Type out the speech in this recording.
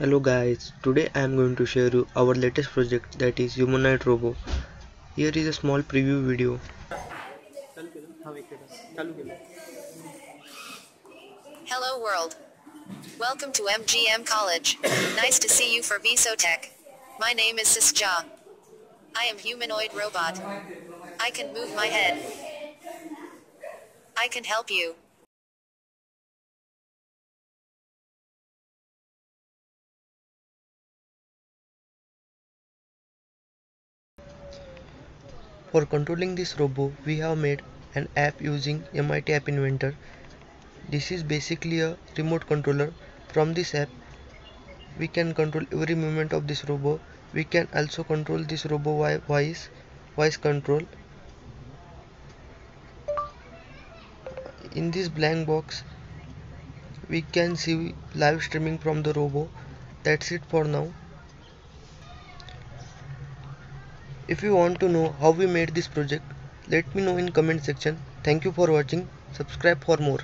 Hello guys, today I am going to share you our latest project that is Humanoid Robo. Here is a small preview video. Hello world. Welcome to MGM College. nice to see you for Visotech. My name is Sisja. I am humanoid robot. I can move my head. I can help you. For controlling this robo, we have made an app using MIT App Inventor. This is basically a remote controller. From this app, we can control every movement of this robo. We can also control this robo voice, voice control. In this blank box, we can see live streaming from the robo. That's it for now. If you want to know how we made this project, let me know in comment section. Thank you for watching. Subscribe for more.